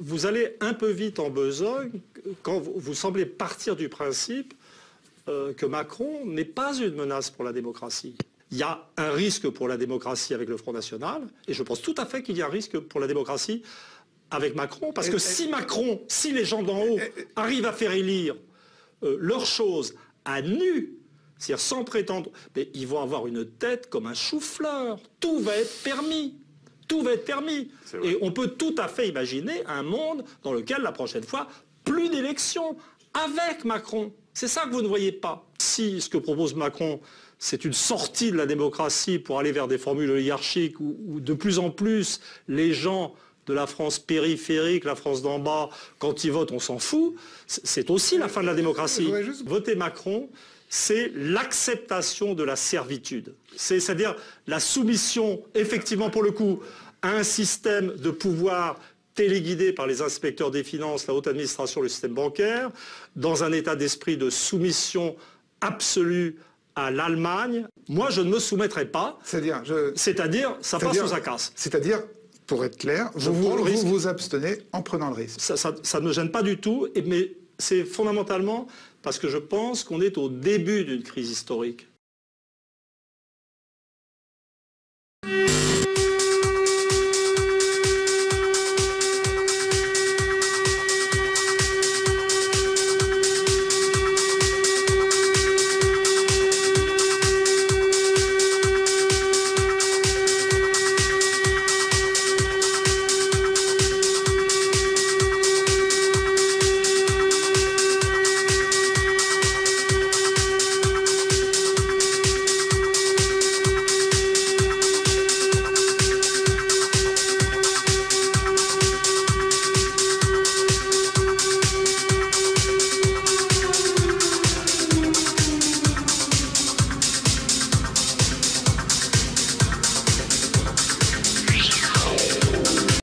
Vous allez un peu vite en besogne quand vous semblez partir du principe euh, que Macron n'est pas une menace pour la démocratie. Il y a un risque pour la démocratie avec le Front National, et je pense tout à fait qu'il y a un risque pour la démocratie avec Macron, parce que si Macron, si les gens d'en haut arrivent à faire élire euh, leurs choses à nu, c'est-à-dire sans prétendre, mais ils vont avoir une tête comme un chou-fleur. Tout va être permis. Tout va être permis. Et on peut tout à fait imaginer un monde dans lequel la prochaine fois, plus d'élections avec Macron. C'est ça que vous ne voyez pas. Si ce que propose Macron, c'est une sortie de la démocratie pour aller vers des formules oligarchiques où, de plus en plus les gens de la France périphérique, la France d'en bas, quand ils votent, on s'en fout, c'est aussi la fin de la démocratie. Voter Macron, c'est l'acceptation de la servitude. C'est-à-dire la soumission, effectivement, pour le coup, à un système de pouvoir téléguidé par les inspecteurs des finances, la haute administration, le système bancaire, dans un état d'esprit de soumission absolue à l'Allemagne. Moi, je ne me soumettrai pas. C'est-à-dire, c'est-à-dire, ça passe ou ça casse. C'est-à-dire, pour être clair, vous vous, vous, abstenez en prenant le risque. Ça, ne me gêne pas du tout, mais c'est fondamentalement parce que je pense qu'on est au début d'une crise historique.